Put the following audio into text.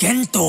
剣道